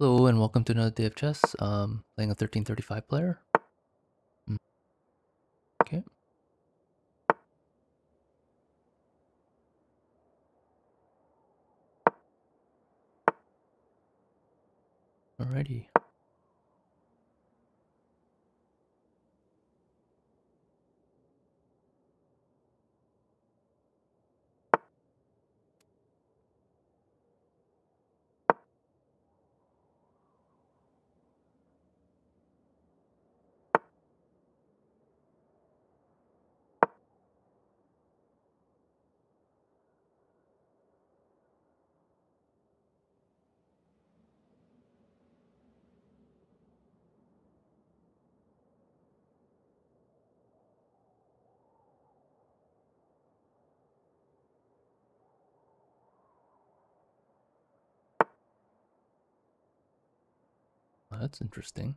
Hello and welcome to another day of chess. Um, playing a 1335 player. Mm. Okay. Alrighty. That's interesting.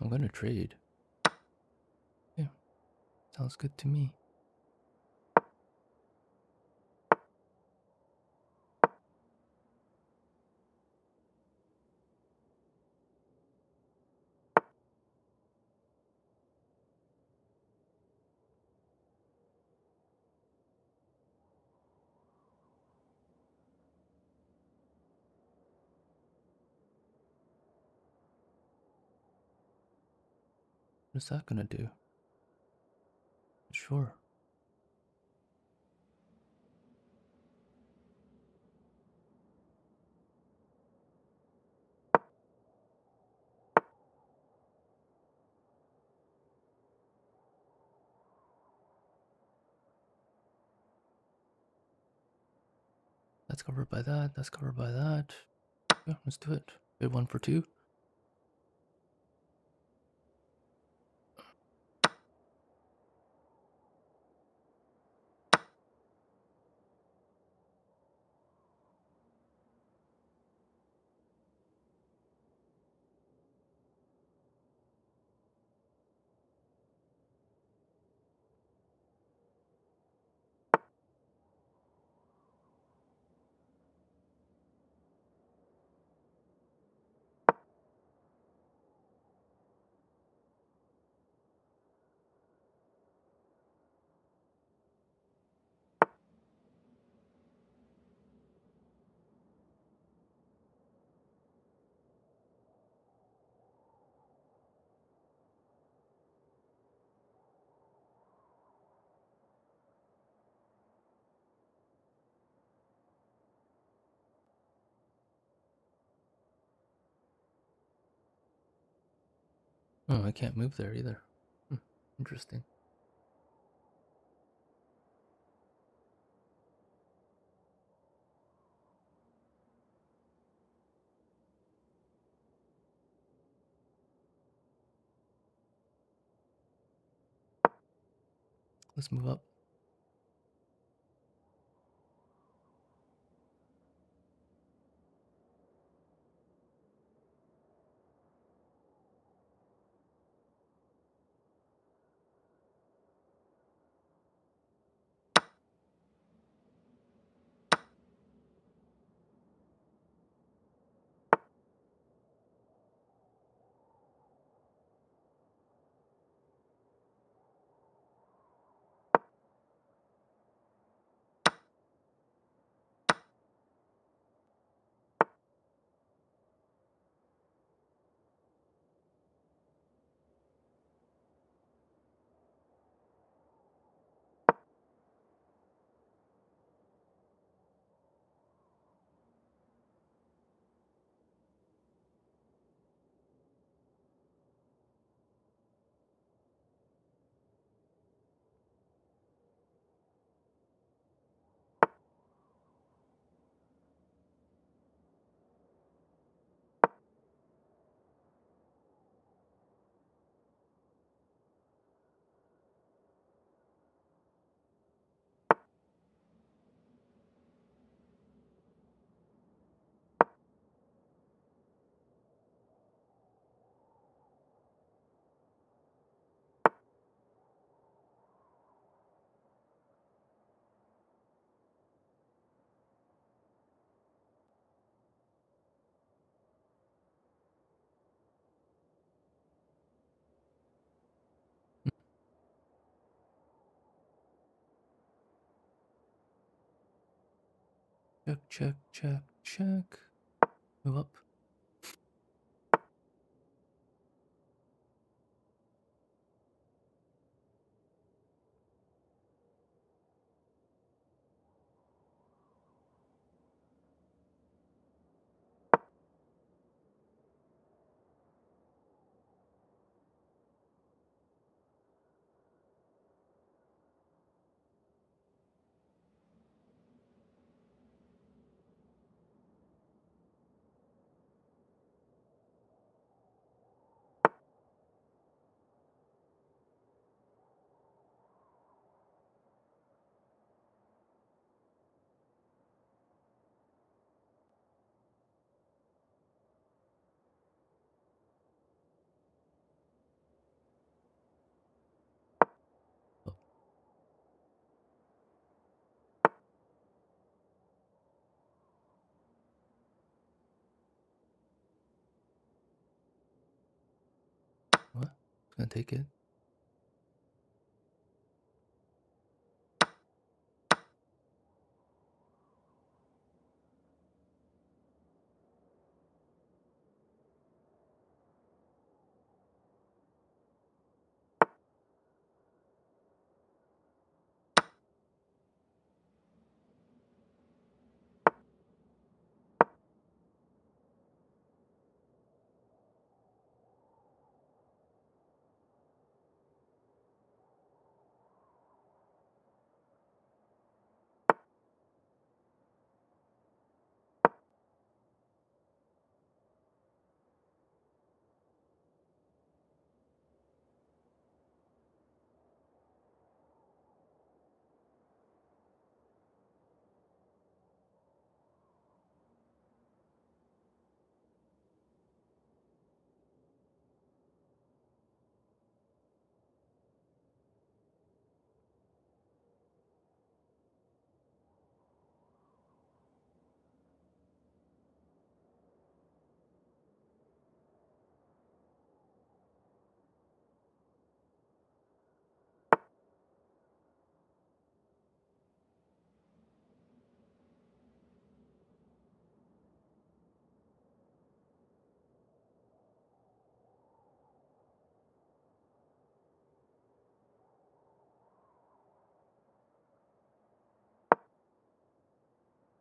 I'm gonna trade. Yeah. Sounds good to me. What's that gonna do? Sure. That's covered by that. That's covered by that. Yeah, let's do it. Bid one for two. Oh, I can't move there either. Hmm, interesting. Let's move up. Check, check, check, check. Move up. Take it.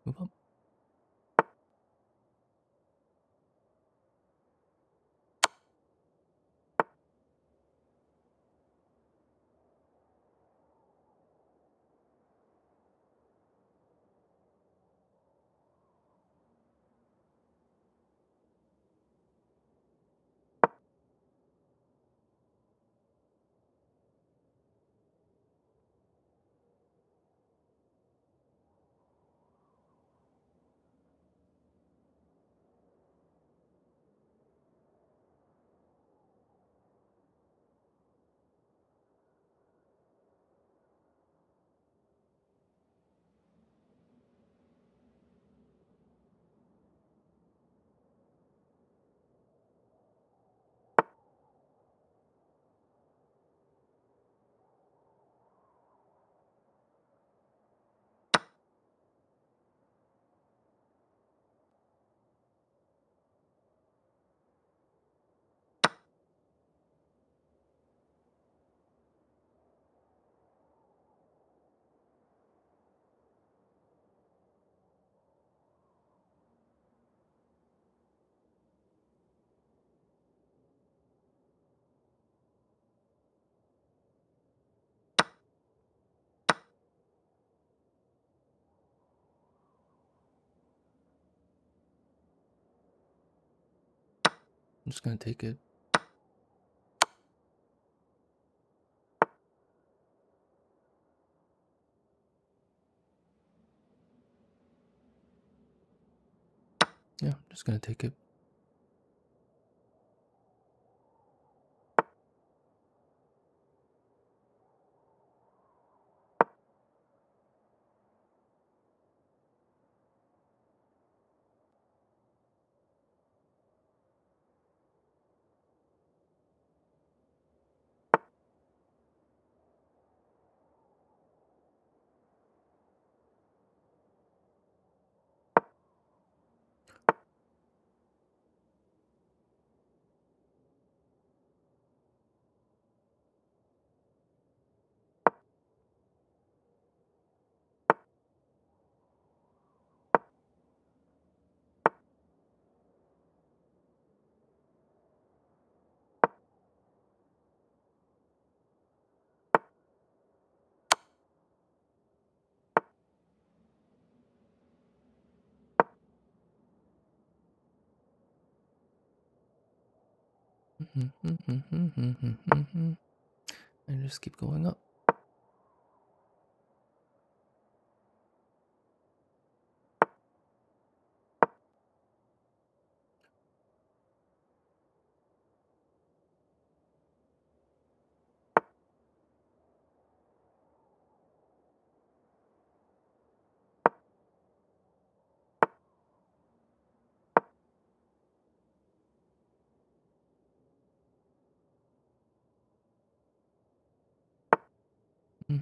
Move up. I'm just gonna take it. Yeah, I'm just gonna take it. Mm-hmm, mm-hmm, mm-hmm, and just keep going up. Yep,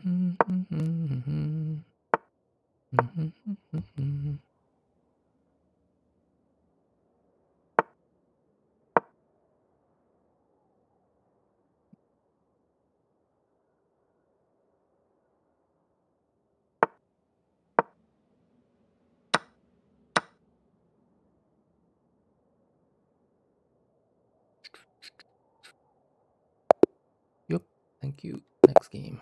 thank you. Next game.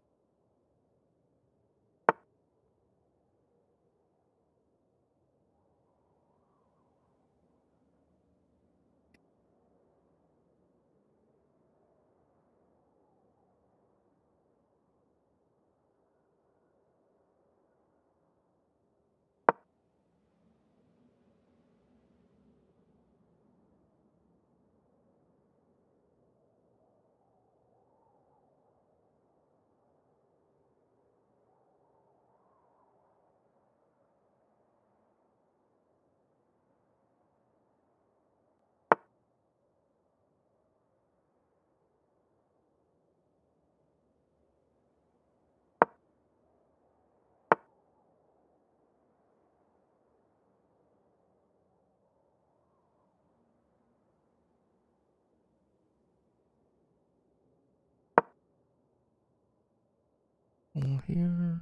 Here.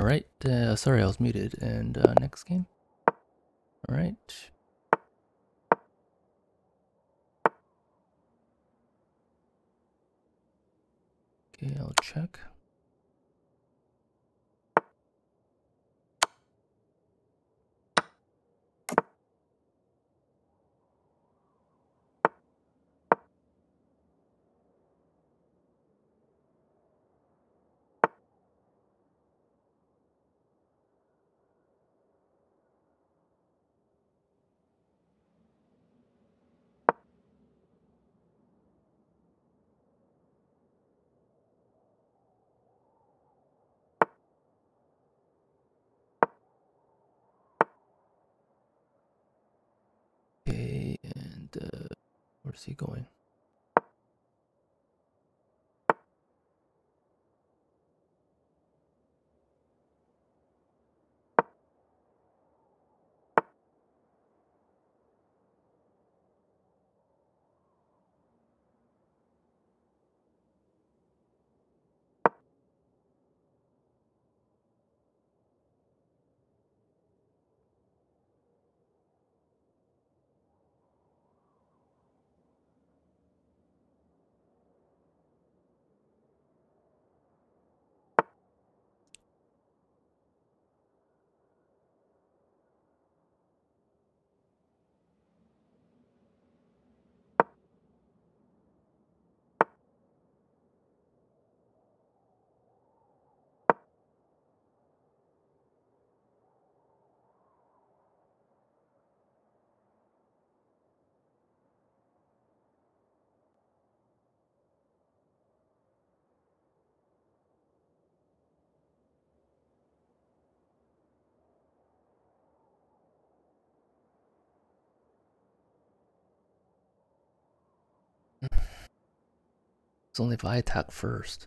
All right. Uh, sorry, I was muted. And uh, next game. All right. Okay, I'll check. Okay, and uh, where's he going? It's only if I attack first.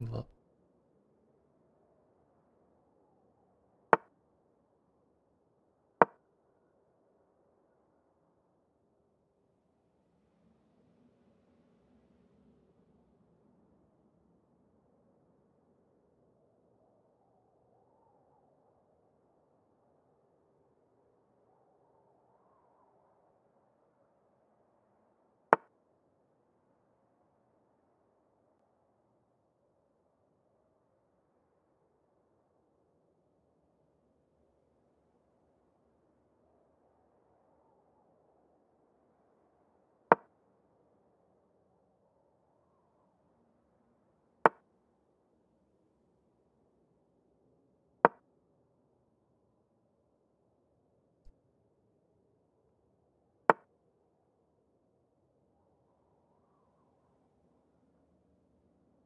Move up.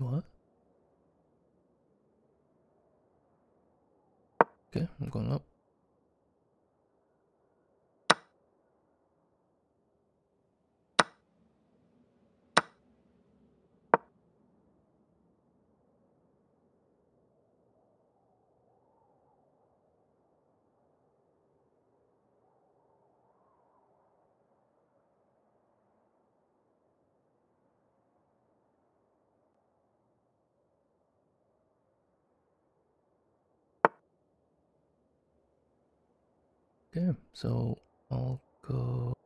What? Okay, I'm going up. Okay, so I'll go.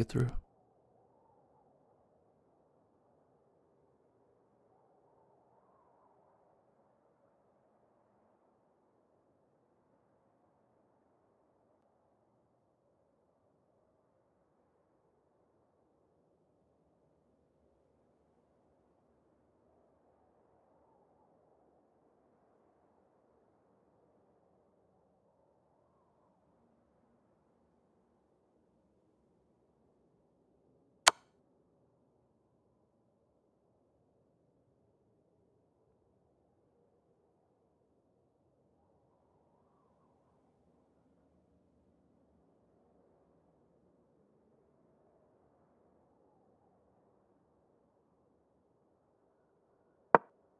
It through.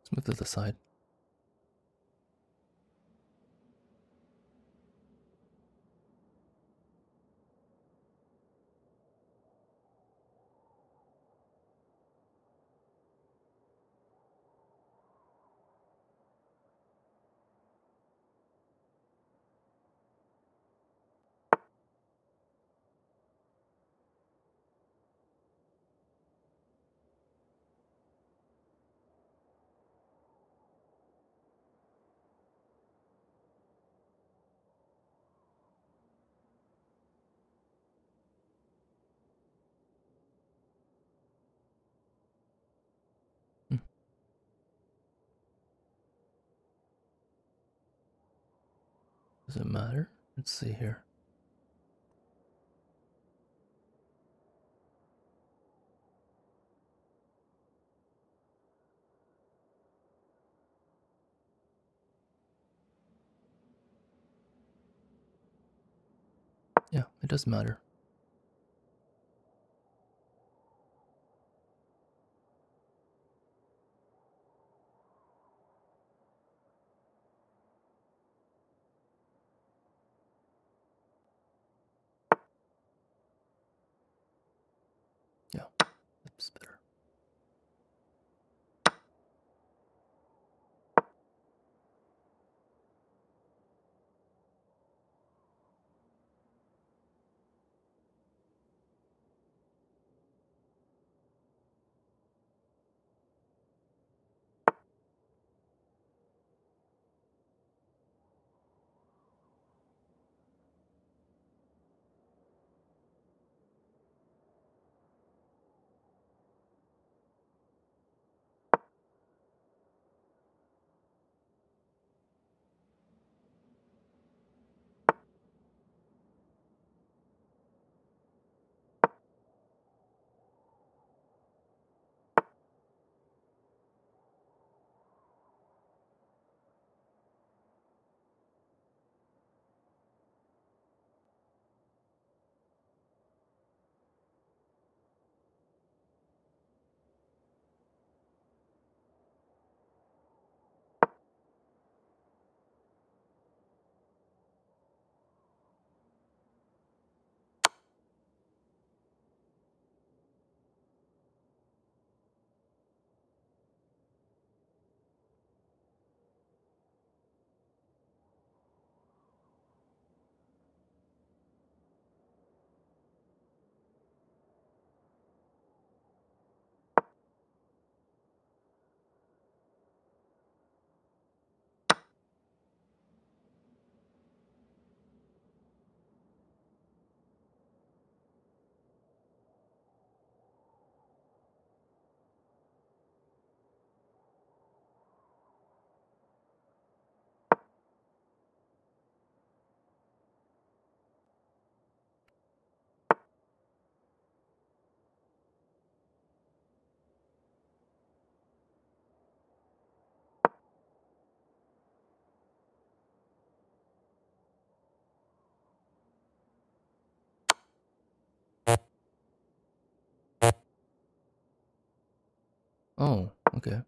Let's move to the side. Does it matter? Let's see here. Yeah, it doesn't matter. Yeah, that's better. Oh, okay.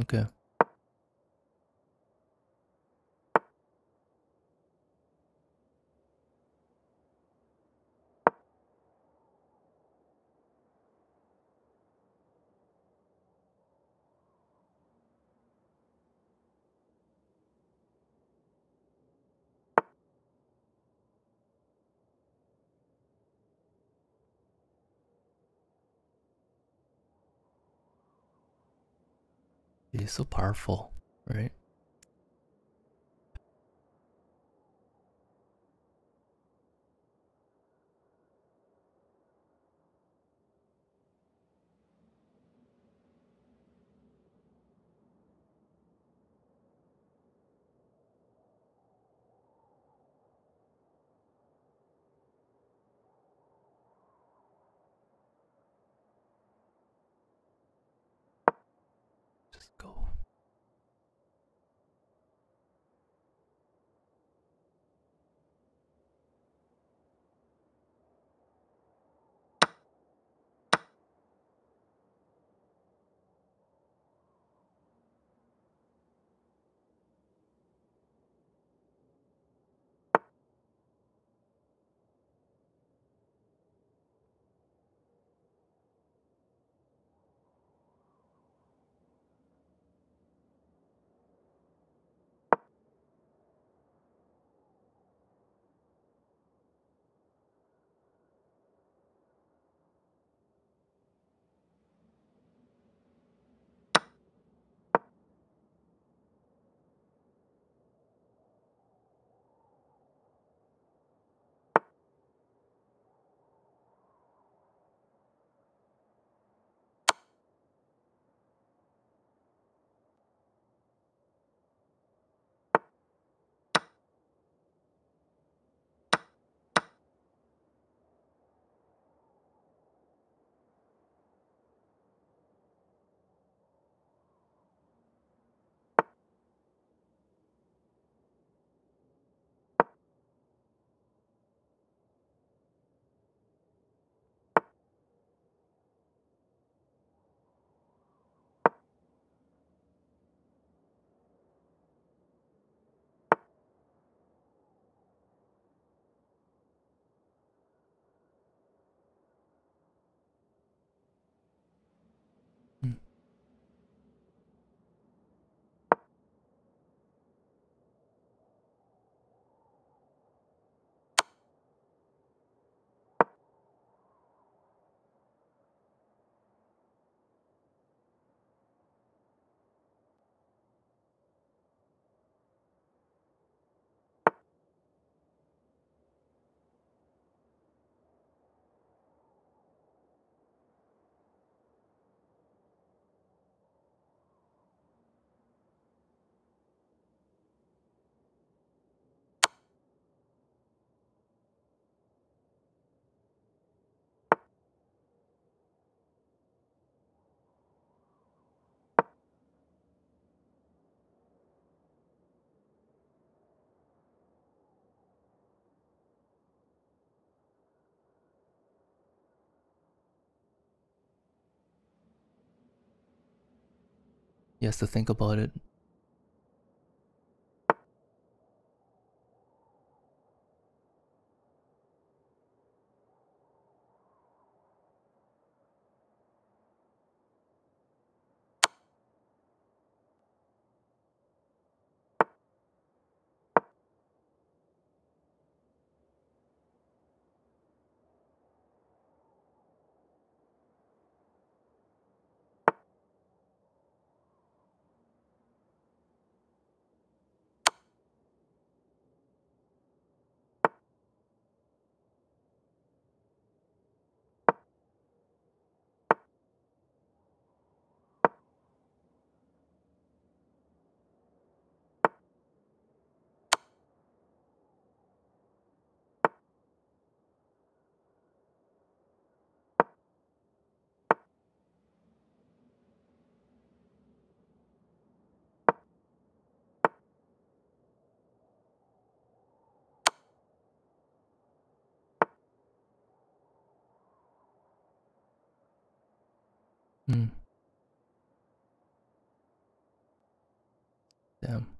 Okay. He's so powerful, He has to think about it. Mm. Damn.